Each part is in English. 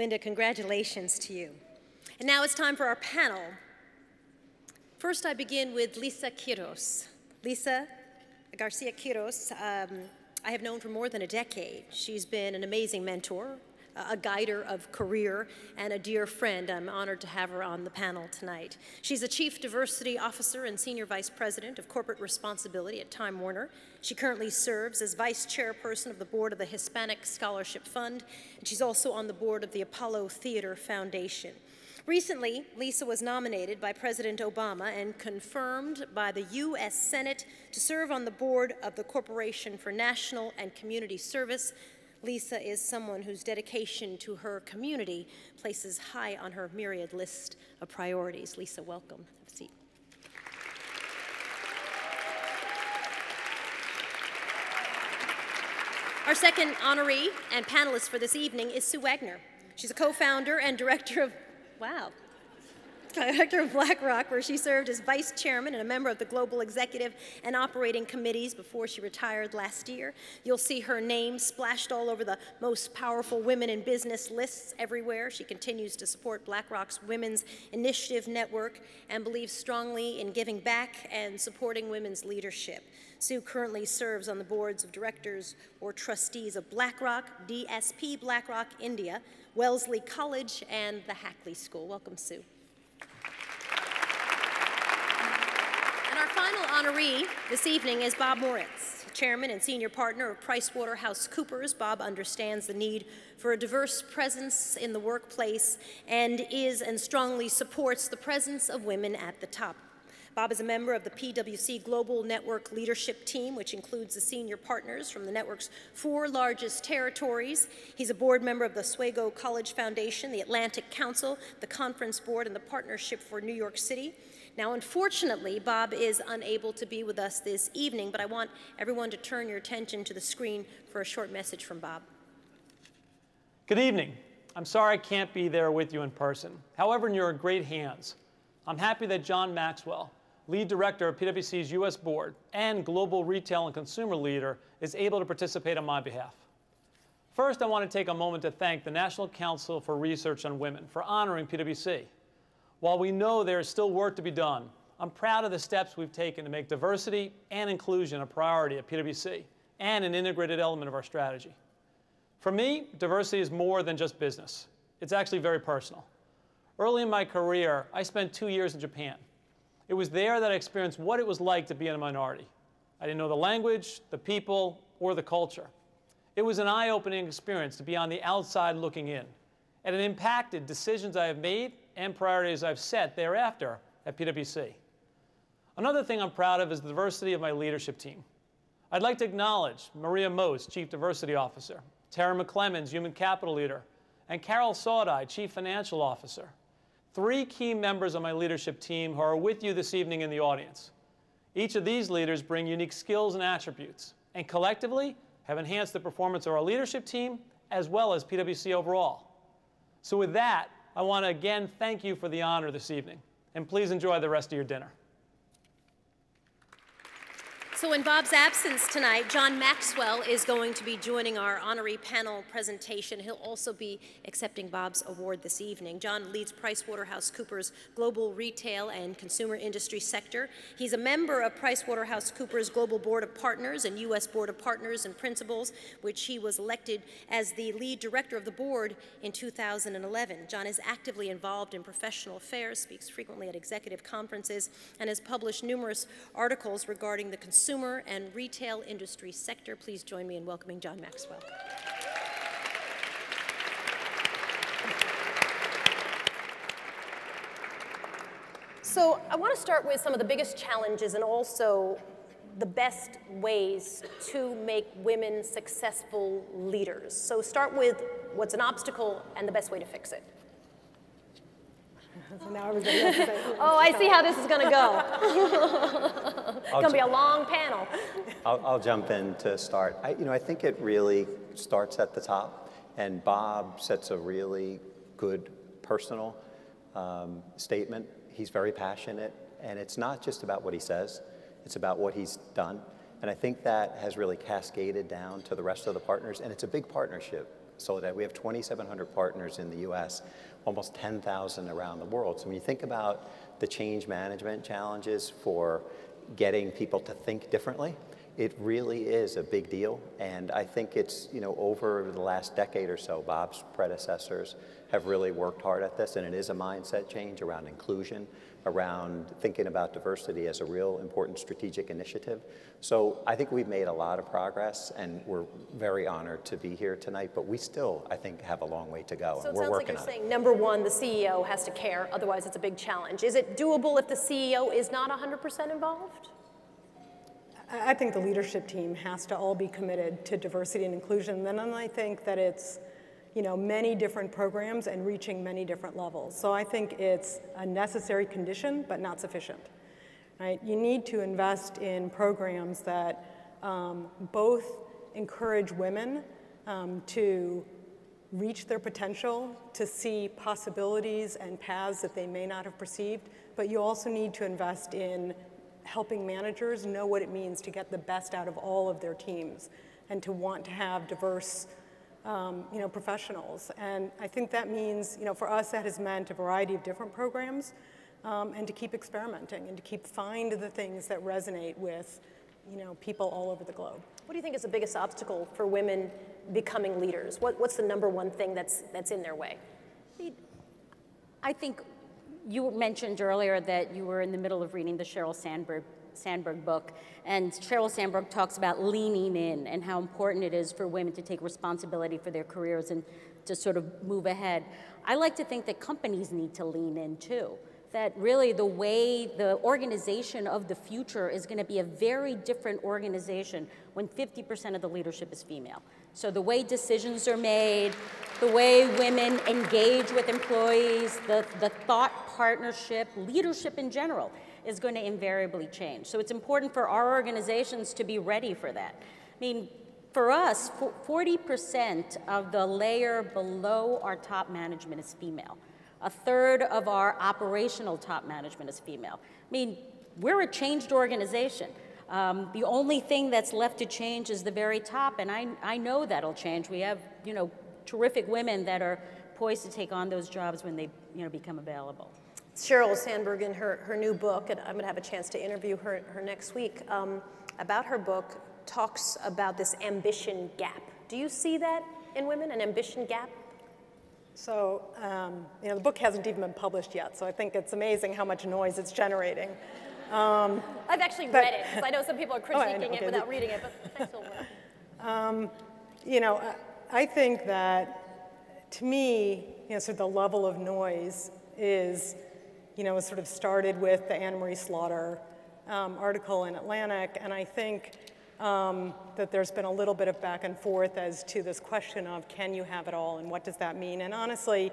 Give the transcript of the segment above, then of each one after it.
Linda, congratulations to you. And now it's time for our panel. First, I begin with Lisa Quiroz. Lisa Garcia Quiroz, um, I have known for more than a decade. She's been an amazing mentor, a guider of career, and a dear friend. I'm honored to have her on the panel tonight. She's a Chief Diversity Officer and Senior Vice President of Corporate Responsibility at Time Warner. She currently serves as Vice Chairperson of the Board of the Hispanic Scholarship Fund, and she's also on the board of the Apollo Theater Foundation. Recently, Lisa was nominated by President Obama and confirmed by the U.S. Senate to serve on the board of the Corporation for National and Community Service. Lisa is someone whose dedication to her community places high on her myriad list of priorities. Lisa, welcome. Have a seat. Our second honoree and panelist for this evening is Sue Wagner. She's a co-founder and director of Wow. Director of BlackRock, where she served as vice chairman and a member of the global executive and operating committees before she retired last year. You'll see her name splashed all over the most powerful women in business lists everywhere. She continues to support BlackRock's Women's Initiative Network and believes strongly in giving back and supporting women's leadership. Sue currently serves on the boards of directors or trustees of BlackRock, DSP BlackRock India, Wellesley College, and the Hackley School. Welcome, Sue. And our final honoree this evening is Bob Moritz, Chairman and Senior Partner of PricewaterhouseCoopers. Bob understands the need for a diverse presence in the workplace and is and strongly supports the presence of women at the top Bob is a member of the PwC Global Network Leadership Team, which includes the senior partners from the network's four largest territories. He's a board member of the Oswego College Foundation, the Atlantic Council, the Conference Board, and the Partnership for New York City. Now, unfortunately, Bob is unable to be with us this evening, but I want everyone to turn your attention to the screen for a short message from Bob. Good evening. I'm sorry I can't be there with you in person. However, you're in great hands. I'm happy that John Maxwell, lead director of PwC's US board, and global retail and consumer leader, is able to participate on my behalf. First, I want to take a moment to thank the National Council for Research on Women for honoring PwC. While we know there is still work to be done, I'm proud of the steps we've taken to make diversity and inclusion a priority at PwC and an integrated element of our strategy. For me, diversity is more than just business. It's actually very personal. Early in my career, I spent two years in Japan it was there that I experienced what it was like to be in a minority. I didn't know the language, the people, or the culture. It was an eye-opening experience to be on the outside looking in, and it impacted decisions I have made and priorities I've set thereafter at PwC. Another thing I'm proud of is the diversity of my leadership team. I'd like to acknowledge Maria Moats, Chief Diversity Officer, Tara McClements, Human Capital Leader, and Carol Sawdye, Chief Financial Officer three key members of my leadership team who are with you this evening in the audience. Each of these leaders bring unique skills and attributes, and collectively have enhanced the performance of our leadership team as well as PwC overall. So with that, I want to again thank you for the honor this evening, and please enjoy the rest of your dinner. So in Bob's absence tonight, John Maxwell is going to be joining our honoree panel presentation. He'll also be accepting Bob's award this evening. John leads PricewaterhouseCoopers Global Retail and Consumer Industry Sector. He's a member of PricewaterhouseCoopers Global Board of Partners and U.S. Board of Partners and Principals, which he was elected as the lead director of the board in 2011. John is actively involved in professional affairs, speaks frequently at executive conferences, and has published numerous articles regarding the consumer consumer and retail industry sector. Please join me in welcoming John Maxwell. So I want to start with some of the biggest challenges and also the best ways to make women successful leaders. So start with what's an obstacle and the best way to fix it. So now everybody else is like, oh, I see how this is going to go. it's going to be a long panel. I'll, I'll, jump in to start. I, you know, I think it really starts at the top, and Bob sets a really good personal um, statement. He's very passionate, and it's not just about what he says, it's about what he's done. And I think that has really cascaded down to the rest of the partners, and it's a big partnership. Soledad. We have 2,700 partners in the US, almost 10,000 around the world. So when you think about the change management challenges for getting people to think differently, it really is a big deal. And I think it's, you know, over the last decade or so, Bob's predecessors have really worked hard at this, and it is a mindset change around inclusion, around thinking about diversity as a real important strategic initiative. So I think we've made a lot of progress, and we're very honored to be here tonight, but we still, I think, have a long way to go, so and we're working like you're saying, number one, the CEO has to care, otherwise it's a big challenge. Is it doable if the CEO is not 100% involved? I think the leadership team has to all be committed to diversity and inclusion. Then I think that it's you know, many different programs and reaching many different levels. So I think it's a necessary condition, but not sufficient. Right? You need to invest in programs that um, both encourage women um, to reach their potential, to see possibilities and paths that they may not have perceived, but you also need to invest in helping managers know what it means to get the best out of all of their teams and to want to have diverse um, you know, professionals. And I think that means, you know, for us, that has meant a variety of different programs um, and to keep experimenting and to keep find the things that resonate with, you know, people all over the globe. What do you think is the biggest obstacle for women becoming leaders? What, what's the number one thing that's, that's in their way? I think you mentioned earlier that you were in the middle of reading the Sheryl Sandberg Sandberg book, and Sheryl Sandberg talks about leaning in and how important it is for women to take responsibility for their careers and to sort of move ahead. I like to think that companies need to lean in too. That really the way the organization of the future is going to be a very different organization when 50% of the leadership is female. So the way decisions are made, the way women engage with employees, the, the thought partnership, leadership in general is going to invariably change. So it's important for our organizations to be ready for that. I mean, for us, 40% of the layer below our top management is female. A third of our operational top management is female. I mean, we're a changed organization. Um, the only thing that's left to change is the very top, and I, I know that'll change. We have, you know, terrific women that are poised to take on those jobs when they, you know, become available. Sheryl Sandberg in her, her new book, and I'm going to have a chance to interview her, her next week, um, about her book, talks about this ambition gap. Do you see that in women, an ambition gap? So, um, you know, the book hasn't even been published yet, so I think it's amazing how much noise it's generating. Um, I've actually but, read it, because I know some people are critiquing oh, okay. it without reading it, but I still um, You know, I think that, to me, you know, sort of the level of noise is you know, sort of started with the Anne Marie Slaughter um, article in Atlantic, and I think um, that there's been a little bit of back and forth as to this question of can you have it all and what does that mean? And honestly,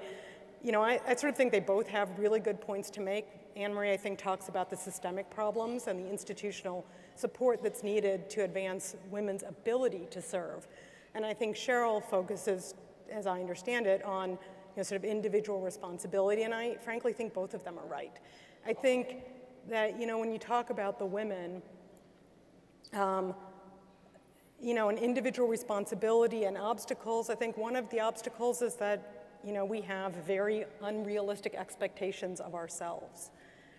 you know, I, I sort of think they both have really good points to make. Anne Marie, I think, talks about the systemic problems and the institutional support that's needed to advance women's ability to serve. And I think Sheryl focuses, as I understand it, on know, sort of individual responsibility, and I frankly think both of them are right. I think that, you know, when you talk about the women, um, you know, an individual responsibility and obstacles, I think one of the obstacles is that, you know, we have very unrealistic expectations of ourselves,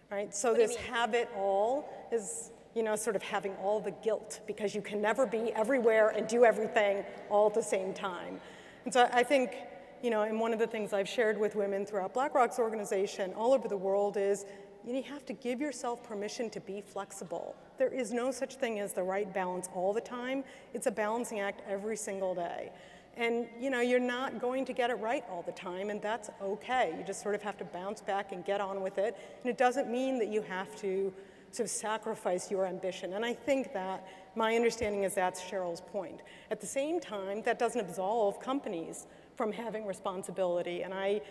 right? So what this have it all is, you know, sort of having all the guilt because you can never be everywhere and do everything all at the same time. And so I think you know, and one of the things I've shared with women throughout BlackRock's organization all over the world is you, you have to give yourself permission to be flexible. There is no such thing as the right balance all the time. It's a balancing act every single day. And you know, you're not going to get it right all the time, and that's okay. You just sort of have to bounce back and get on with it. And it doesn't mean that you have to sort of sacrifice your ambition. And I think that my understanding is that's Sheryl's point. At the same time, that doesn't absolve companies from having responsibility. And I,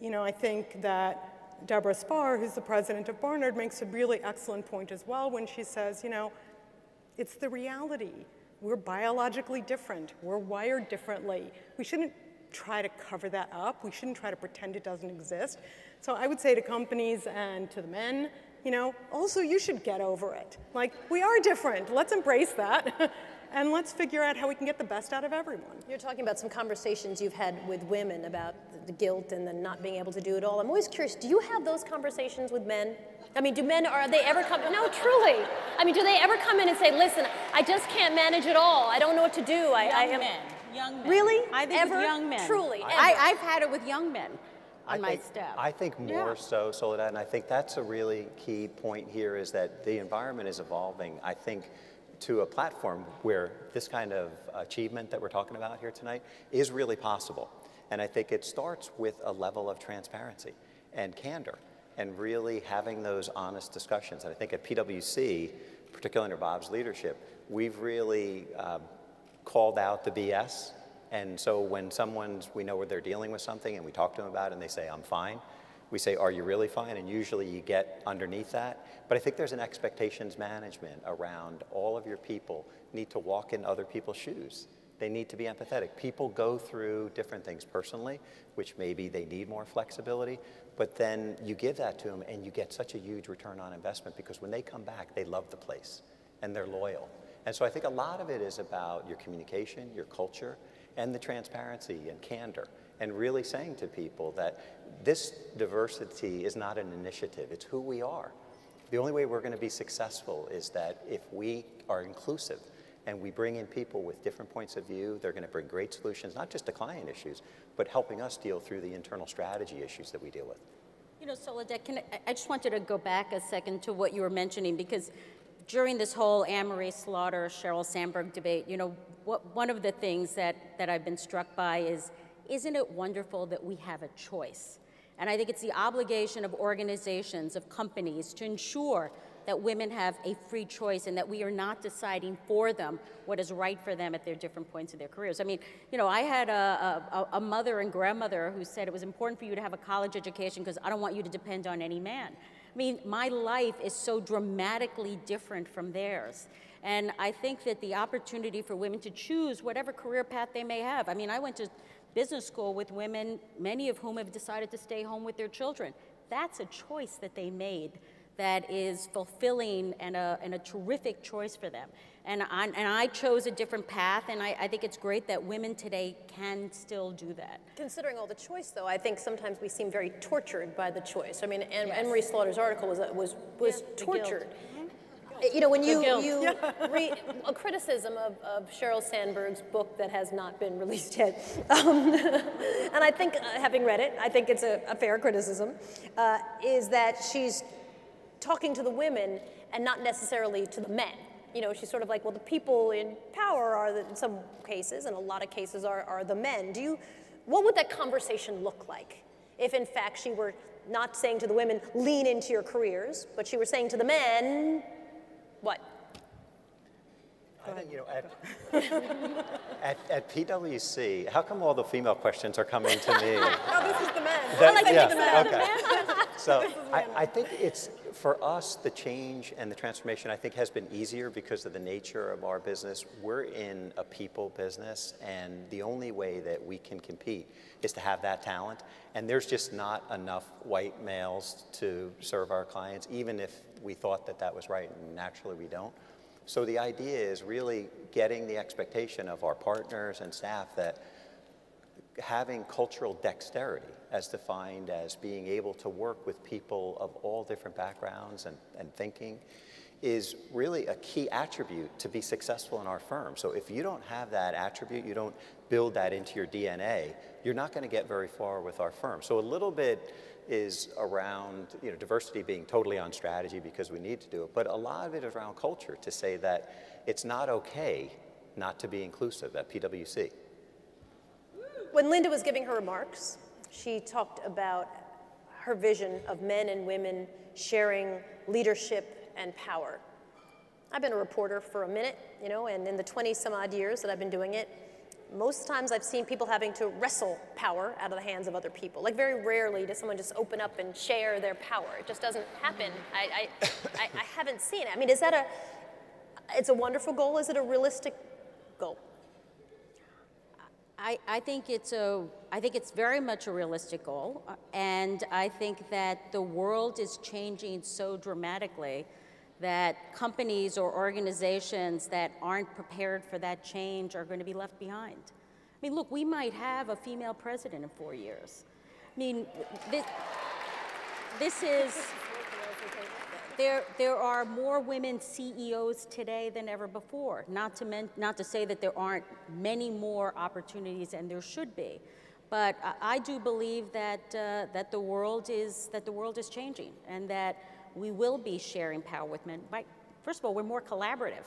you know, I think that Deborah Spar, who's the president of Barnard, makes a really excellent point as well when she says, you know, it's the reality. We're biologically different. We're wired differently. We shouldn't try to cover that up. We shouldn't try to pretend it doesn't exist. So I would say to companies and to the men, you know, also you should get over it. Like, we are different. Let's embrace that. and let's figure out how we can get the best out of everyone. You're talking about some conversations you've had with women about the guilt and the not being able to do it all. I'm always curious, do you have those conversations with men? I mean, do men, are they ever come, no, truly. I mean, do they ever come in and say, listen, I just can't manage it all. I don't know what to do. I, young I am, men. Young men. Really? I think ever? young men. Truly, I, ever. I've had it with young men on I my think, staff. I think more Yeah. so, Soledad, and I think that's a really key point here is that the environment is evolving. I think to a platform where this kind of achievement that we're talking about here tonight is really possible. And I think it starts with a level of transparency and candor and really having those honest discussions. And I think at PwC, particularly under Bob's leadership, we've really um, called out the BS. And so when someone's, we know where they're dealing with something and we talk to them about it and they say, I'm fine, we say, Are you really fine? And usually you get underneath that. But I think there's an expectations management around all of your people need to walk in other people's shoes. They need to be empathetic. People go through different things personally, which maybe they need more flexibility, but then you give that to them and you get such a huge return on investment because when they come back, they love the place and they're loyal. And so I think a lot of it is about your communication, your culture, and the transparency and candor, and really saying to people that this diversity is not an initiative, it's who we are. The only way we're going to be successful is that if we are inclusive and we bring in people with different points of view, they're going to bring great solutions, not just to client issues, but helping us deal through the internal strategy issues that we deal with. You know, Soledad, can I, I just wanted to go back a second to what you were mentioning because during this whole Anne-Marie Slaughter, Sheryl Sandberg debate, you know, what, one of the things that, that I've been struck by is, isn't it wonderful that we have a choice? And I think it's the obligation of organizations, of companies, to ensure that women have a free choice and that we are not deciding for them what is right for them at their different points of their careers. I mean, you know, I had a, a, a mother and grandmother who said it was important for you to have a college education because I don't want you to depend on any man. I mean, my life is so dramatically different from theirs. And I think that the opportunity for women to choose whatever career path they may have. I mean, I went to business school with women, many of whom have decided to stay home with their children. That's a choice that they made that is fulfilling and a, and a terrific choice for them. And I, and I chose a different path, and I, I think it's great that women today can still do that. Considering all the choice, though, I think sometimes we seem very tortured by the choice. I mean, Anne, Yes. Anne Marie Slaughter's article was was was Yeah, tortured. Mm-hmm. You know, when you you read a criticism of, of Sheryl Sandberg's book that has not been released yet, um, and I think, uh, having read it, I think it's a, a fair criticism, uh, is that she's talking to the women and not necessarily to the men. You know, she's sort of like, well, the people in power are, the, in some cases, and a lot of cases are, are the men. Do you, what would that conversation look like if, in fact, she were not saying to the women, lean into your careers, but she were saying to the men, what? I think, you know, at, at, at PwC, how come all the female questions are coming to me? No, this is the men. That- like yeah, about it. okay. So I, I think it's, for us, the change and the transformation, I think, has been easier because of the nature of our business. We're in a people business, and the only way that we can compete is to have that talent. And there's just not enough white males to serve our clients, even if we thought that that was right, and naturally we don't. So the idea is really getting the expectation of our partners and staff that having cultural dexterity as defined as being able to work with people of all different backgrounds and, and thinking is really a key attribute to be successful in our firm. So if you don't have that attribute, you don't build that into your DNA, you're not going to get very far with our firm. So a little bit is around you know, diversity being totally on strategy because we need to do it, but a lot of it is around culture to say that it's not okay not to be inclusive at PwC. When Linda was giving her remarks, she talked about her vision of men and women sharing leadership and power. I've been a reporter for a minute, you know, and in the 20 some odd years that I've been doing it, most times I've seen people having to wrestle power out of the hands of other people. Like very rarely does someone just open up and share their power. It just doesn't happen. I, I, I, I haven't seen it. I mean, is that a, it's a wonderful goal. Is it a realistic goal? I, I think it's a I think it's very much a realistic goal, uh, and I think that the world is changing so dramatically that companies or organizations that aren't prepared for that change are going to be left behind. I mean, look, we might have a female president in four years. I mean, this, this is, there, there are more women CEOs today than ever before. Not to, men, not to say that there aren't many more opportunities, and there should be. But I, I do believe that, uh, that, the world is, that the world is changing and that we will be sharing power with men. By, first of all, we're more collaborative.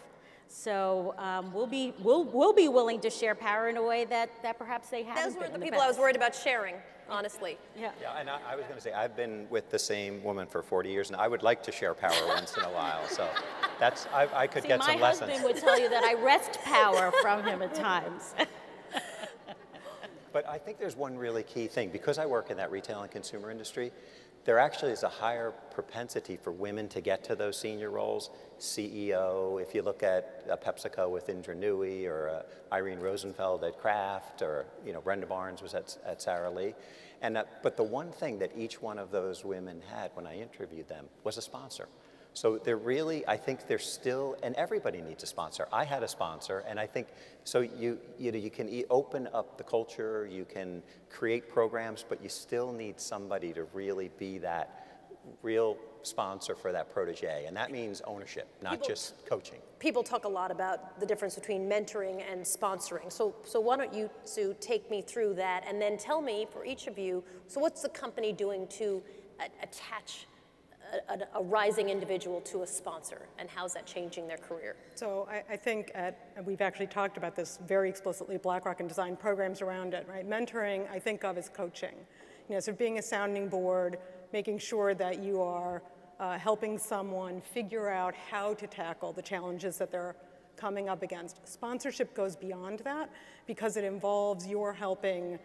So um, we'll, be, we'll, we'll be willing to share power in a way that, that perhaps they haven't Those were the the people I was worried about sharing, honestly. Yeah. Yeah, and I, I was going to say, I've been with the same woman for 40 years, and I would like to share power once in a while. So that's, I, I could See, get some lessons. my husband would tell you that I wrest power from him at times. But I think there's one really key thing. Because I work in that retail and consumer industry, there actually is a higher propensity for women to get to those senior roles. CEO, if you look at uh, PepsiCo with Indra Nooyi or uh, Irene Rosenfeld at Kraft or, you know, Brenda Barnes was at, at Sara Lee. And, uh, but the one thing that each one of those women had when I interviewed them was a sponsor. So they're really, I think they're still, and everybody needs a sponsor. I had a sponsor, and I think, so you, you know, you can e open up the culture, you can create programs, but you still need somebody to really be that real sponsor for that protege, and that means ownership, not People- just coaching. People talk a lot about the difference between mentoring and sponsoring. So, so why don't you, Sue, take me through that and then tell me, for each of you, so what's the company doing to attach a, a, rising individual to a sponsor, and how's that changing their career? So I, I think at, and we've actually talked about this very explicitly BlackRock and design programs around it, right? Mentoring, I think of as coaching. You know, so being a sounding board, making sure that you are uh, helping someone figure out how to tackle the challenges that they're coming up against. Sponsorship goes beyond that because it involves you're helping,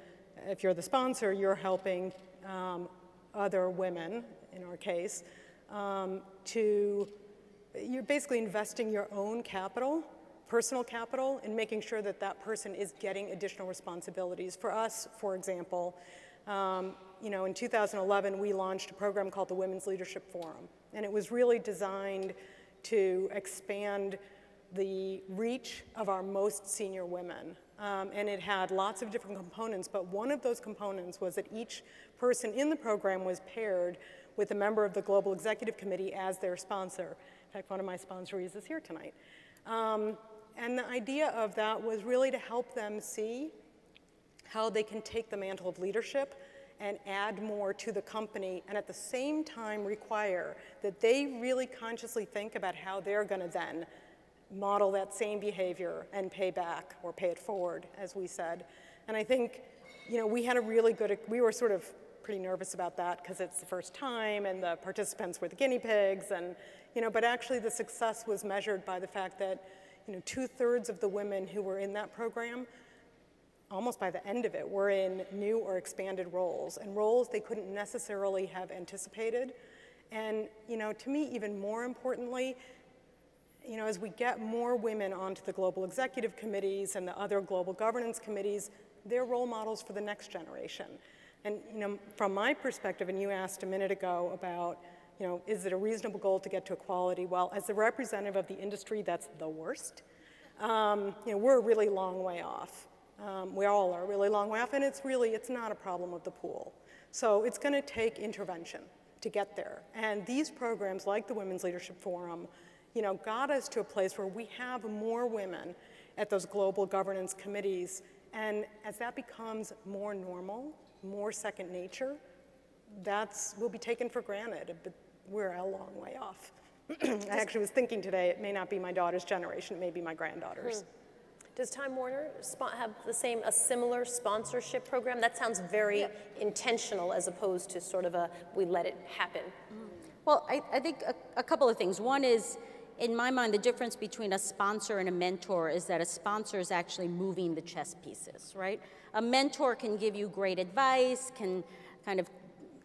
if you're the sponsor, you're helping um, other women, in our case, um, to, you're basically investing your own capital, personal capital, in making sure that that person is getting additional responsibilities. For us, for example, um, you know, in 2011, we launched a program called the Women's Leadership Forum, and it was really designed to expand the reach of our most senior women. Um, and it had lots of different components, but one of those components was that each person in the program was paired with a member of the Global Executive Committee as their sponsor. In fact, one of my sponsorees is here tonight. Um, and the idea of that was really to help them see how they can take the mantle of leadership and add more to the company and at the same time require that they really consciously think about how they're going to then model that same behavior and pay back or pay it forward, as we said. And I think, you know, we had a really good, we were sort of pretty nervous about that because it's the first time and the participants were the guinea pigs and, you know, but actually the success was measured by the fact that, you know, two thirds of the women who were in that program almost by the end of it, were in new or expanded roles, and roles they couldn't necessarily have anticipated. And, you know, to me, even more importantly, you know, as we get more women onto the global executive committees and the other global governance committees, they're role models for the next generation. And, you know, from my perspective, and you asked a minute ago about, you know, is it a reasonable goal to get to equality? Well, as a representative of the industry that's the worst, um, you know, we're a really long way off. Um, we all are a really long way off, and it's really, it's not a problem of the pool. So it's going to take intervention to get there. And these programs, like the Women's Leadership Forum, you know, got us to a place where we have more women at those global governance committees. And as that becomes more normal, more second nature, that's will be taken for granted, but we're a long way off. I actually was thinking today, it may not be my daughter's generation, it may be my granddaughter's. Hmm. Does Time Warner have the same, a similar sponsorship program? That sounds very intentional as opposed to sort of a, we let it happen. Mm-hmm. Well, I, I think a, a couple of things. One is, in my mind, the difference between a sponsor and a mentor is that a sponsor is actually moving the chess pieces, right? A mentor can give you great advice, can kind of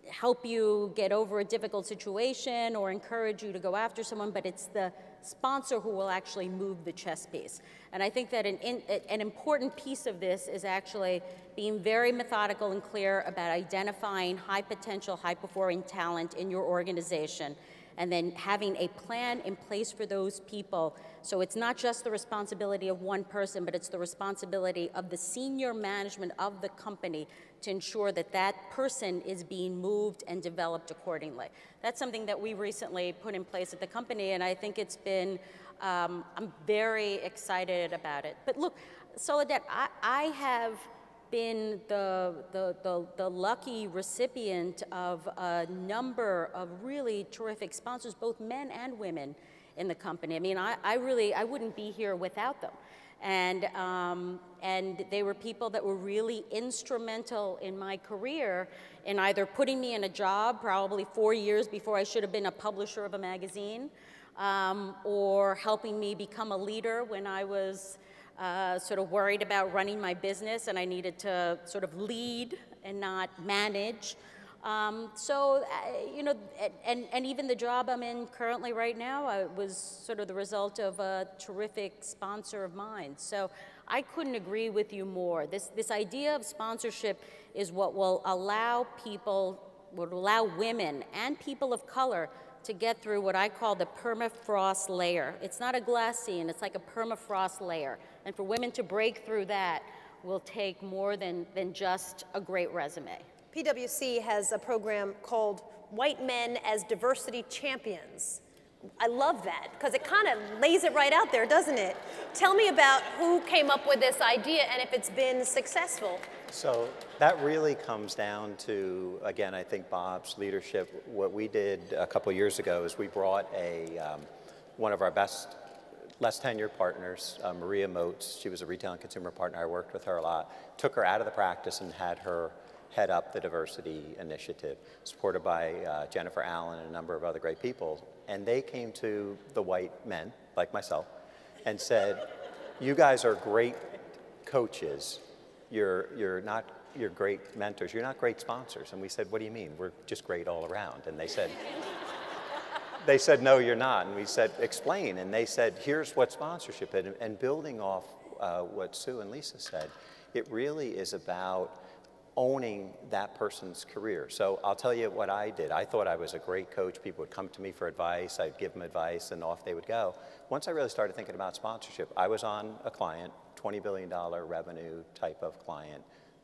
help you get over a difficult situation or encourage you to go after someone, but it's the sponsor who will actually move the chess piece. And I think that an, in, an important piece of this is actually being very methodical and clear about identifying high potential, high performing talent in your organization and then having a plan in place for those people. So it's not just the responsibility of one person, but it's the responsibility of the senior management of the company to ensure that that person is being moved and developed accordingly. That's something that we recently put in place at the company, and I think it's been, um, I'm very excited about it. But look, Soledad, I, I have been the, the, the, the, lucky recipient of a number of really terrific sponsors, both men and women in the company. I mean, I, I really, I wouldn't be here without them. And, um, and they were people that were really instrumental in my career in either putting me in a job probably four years before I should have been a publisher of a magazine, um, or helping me become a leader when I was uh, sort of worried about running my business and I needed to sort of lead and not manage. Um, so, uh, you know, and, and even the job I'm in currently right now uh, was sort of the result of a terrific sponsor of mine. So I couldn't agree with you more. This, this idea of sponsorship is what will allow people, would allow women and people of color to get through what I call the permafrost layer. It's not a glassine, it's like a permafrost layer. And for women to break through that will take more than, than just a great resume. PwC has a program called White Men as Diversity Champions. I love that because it kind of lays it right out there, doesn't it? Tell me about who came up with this idea and if it's been successful. So that really comes down to, again, I think Bob's leadership. What we did a couple years ago is we brought a, um, one of our best less tenured partners, uh, Maria Moats, she was a retail and consumer partner, I worked with her a lot, took her out of the practice and had her head up the diversity initiative, supported by uh, Jennifer Allen and a number of other great people. And they came to the white men, like myself, and said, you guys are great coaches. You're, you're not you're great mentors. You're not great sponsors. And we said, what do you mean? We're just great all around. And they said, they said, no, you're not. And we said, explain. And they said, here's what sponsorship is. And building off uh, what Sue and Lisa said, it really is about owning that person's career. So I'll tell you what I did. I thought I was a great coach. People would come to me for advice. I'd give them advice and off they would go. Once I really started thinking about sponsorship, I was on a client, $20 billion revenue type of client,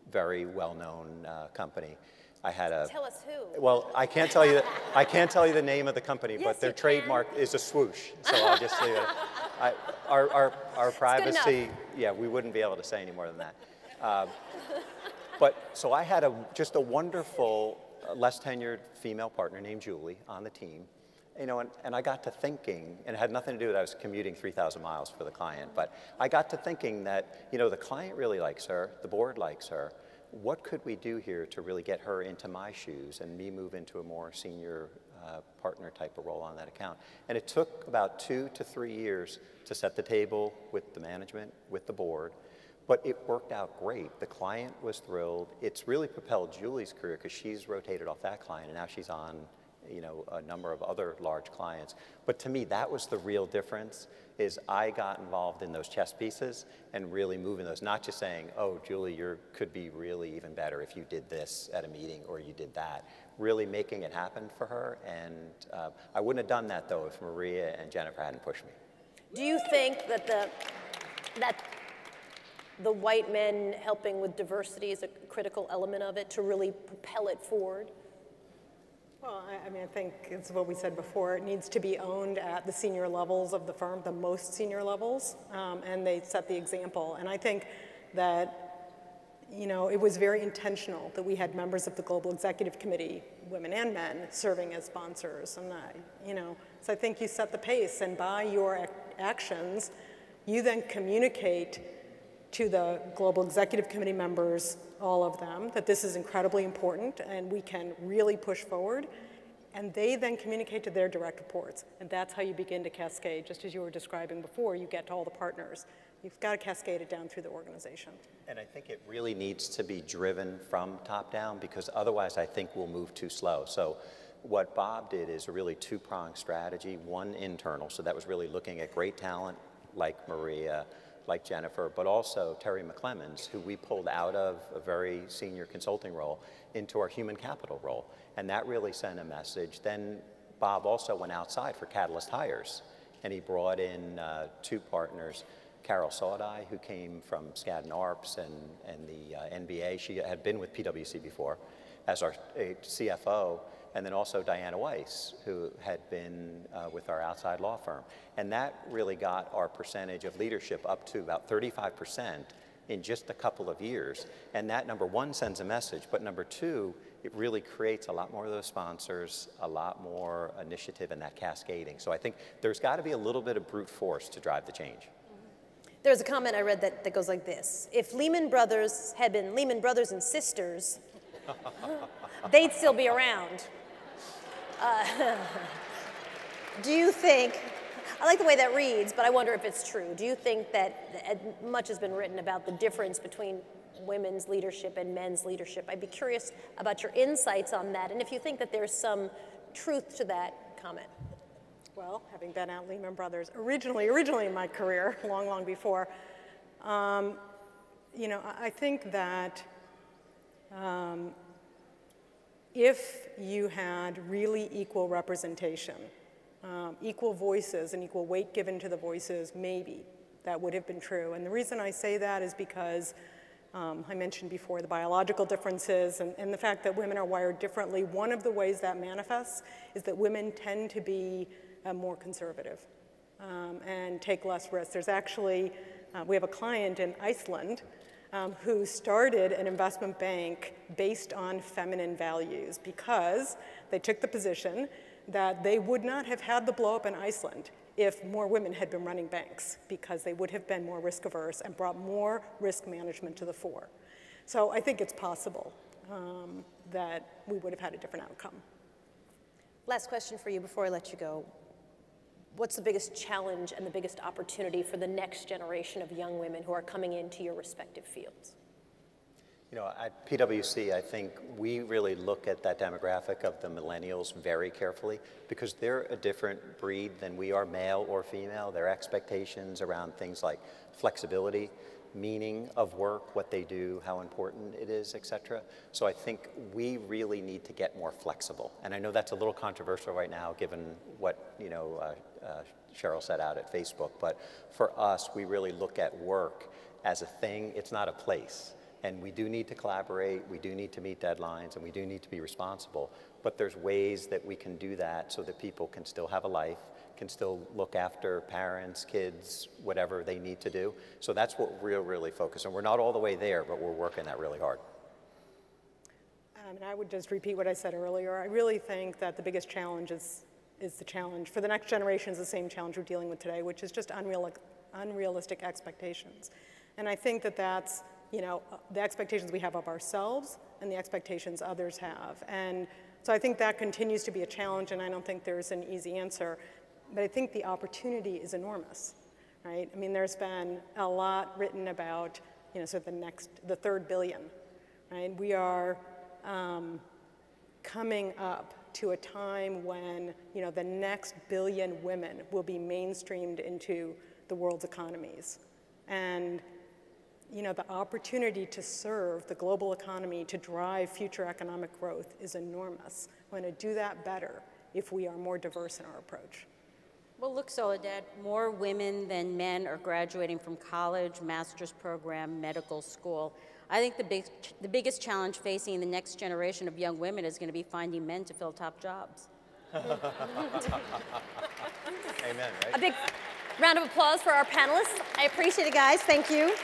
very well-known uh, company. I had a. Tell us who. Well, I can't tell you. I can't tell you the name of the company, yes, but their can. trademark is a swoosh. So I'll just say that. I, our, our, our privacy. Yeah, we wouldn't be able to say any more than that. Uh, but so I had a just a wonderful, uh, less tenured female partner named Julie on the team. You know, and, and I got to thinking, and it had nothing to do with I was commuting 3,000 miles for the client, but I got to thinking that, you know, the client really likes her, the board likes her, what could we do here to really get her into my shoes and me move into a more senior uh, partner type of role on that account? And it took about two to three years to set the table with the management, with the board, but it worked out great. The client was thrilled. It's really propelled Julie's career because she's rotated off that client and now she's on you know, a number of other large clients. But to me, that was the real difference, is I got involved in those chess pieces and really moving those, not just saying, oh, Julie, you could be really even better if you did this at a meeting or you did that. Really making it happen for her. And uh, I wouldn't have done that, though, if Maria and Jennifer hadn't pushed me. Do you think that the, that the white men helping with diversity is a critical element of it to really propel it forward? Well, I, I, mean, I think it's what we said before. It needs to be owned at the senior levels of the firm, the most senior levels, um, and they set the example. And I think that, you know, it was very intentional that we had members of the Global Executive Committee, women and men, serving as sponsors. And, I, you know, so I think you set the pace, and by your ac actions, you then communicate to the Global Executive Committee members all of them, that this is incredibly important and we can really push forward. And they then communicate to their direct reports. And that's how you begin to cascade, just as you were describing before, you get to all the partners. You've got to cascade it down through the organization. And I think it really needs to be driven from top down because otherwise I think we'll move too slow. So what Bob did is a really two-pronged strategy, one internal, so that was really looking at great talent like Maria, like Jennifer, but also Terry McClements, who we pulled out of a very senior consulting role into our human capital role. And that really sent a message. Then Bob also went outside for Catalyst Hires, and he brought in uh, two partners, Carol Sawdye, who came from Skadden Arps and, and the uh, NBA. She had been with PwC before as our CFO, and then also Diana Weiss, who had been uh, with our outside law firm. And that really got our percentage of leadership up to about 35% in just a couple of years. And that, number one, sends a message, but number two, it really creates a lot more of those sponsors, a lot more initiative and that cascading. So I think there's got to be a little bit of brute force to drive the change. There's a comment I read that, that goes like this If Lehman Brothers had been Lehman Brothers and Sisters, they'd still be around. Uh, do you think, I like the way that reads, but I wonder if it's true. Do you think that much has been written about the difference between women's leadership and men's leadership? I'd be curious about your insights on that, and if you think that there's some truth to that comment. Well, having been at Lehman Brothers originally, originally in my career, long, long before, um, you know, I think that um, if you had really equal representation, um, equal voices and equal weight given to the voices, maybe that would have been true. And the reason I say that is because um, I mentioned before the biological differences and, and, the fact that women are wired differently. One of the ways that manifests is that women tend to be uh, more conservative um, and take less risks. There's actually, uh, we have a client in Iceland um, who started an investment bank based on feminine values because they took the position that they would not have had the blowup in Iceland if more women had been running banks because they would have been more risk averse and brought more risk management to the fore. So I think it's possible um, that we would have had a different outcome. Last question for you before I let you go. What's the biggest challenge and the biggest opportunity for the next generation of young women who are coming into your respective fields? You know, at PwC, I think we really look at that demographic of the millennials very carefully because they're a different breed than we are, male or female. Their expectations around things like flexibility, meaning of work, what they do, how important it is, et cetera. So I think we really need to get more flexible. And I know that's a little controversial right now given what, you know, uh, uh, Sheryl set out at Facebook, but for us, we really look at work as a thing, it's not a place. And we do need to collaborate, we do need to meet deadlines, and we do need to be responsible. But there's ways that we can do that so that people can still have a life, can still look after parents, kids, whatever they need to do. So that's what we're really focused on. We're not all the way there, but we're working that really hard. Um, and I would just repeat what I said earlier. I really think that the biggest challenge is, is the challenge for the next generation is the same challenge we're dealing with today, which is just unreal, unrealistic expectations. And I think that that's you know, the expectations we have of ourselves and the expectations others have. And so I think that continues to be a challenge, and I don't think there's an easy answer. But I think the opportunity is enormous, right? I mean, there's been a lot written about, you know, sort of the next, the third billion, right? We are um, coming up to a time when, you know, the next billion women will be mainstreamed into the world's economies. And you know, the opportunity to serve the global economy to drive future economic growth is enormous. We're going to do that better if we are more diverse in our approach. Well, look, Soledad, more women than men are graduating from college, master's program, medical school. I think the, big, the biggest challenge facing the next generation of young women is going to be finding men to fill top jobs. Amen, right? A big round of applause for our panelists. I appreciate it, guys. Thank you.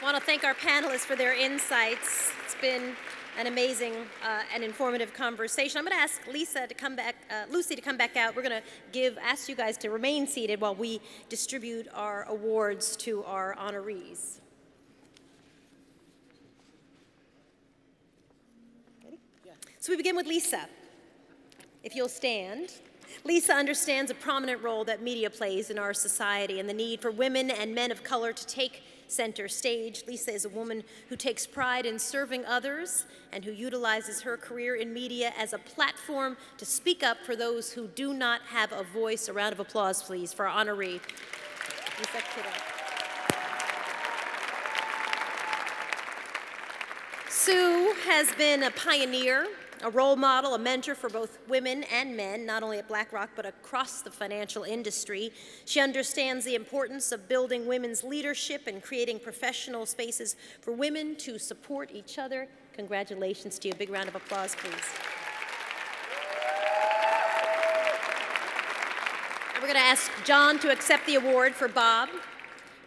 I want to thank our panelists for their insights. It's been an amazing uh, and informative conversation. I'm going to ask Lisa to come back, uh, Lucy to come back out. We're going to give, ask you guys to remain seated while we distribute our awards to our honorees. Ready? Yeah. So we begin with Lisa. If you'll stand. Lisa understands a prominent role that media plays in our society and the need for women and men of color to take center stage. Lisa is a woman who takes pride in serving others and who utilizes her career in media as a platform to speak up for those who do not have a voice. A round of applause, please, for our honoree, Lisa. Sue has been a pioneer, a role model, a mentor for both women and men, not only at BlackRock, but across the financial industry. She understands the importance of building women's leadership and creating professional spaces for women to support each other. Congratulations to you. Big round of applause, please. And we're going to ask John to accept the award for Bob.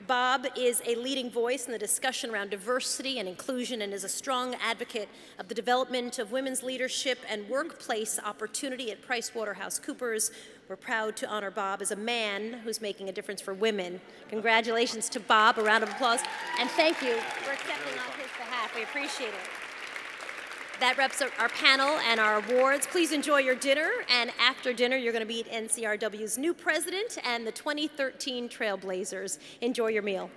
Bob is a leading voice in the discussion around diversity and inclusion and is a strong advocate of the development of women's leadership and workplace opportunity at PricewaterhouseCoopers. We're proud to honor Bob as a man who's making a difference for women. Congratulations to Bob. A round of applause. And thank you for accepting on his behalf. We appreciate it. That wraps up our panel and our awards. Please enjoy your dinner, and after dinner, you're going to meet NCRW's new president and the 2013 Trailblazers. Enjoy your meal.